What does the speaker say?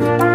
Bye.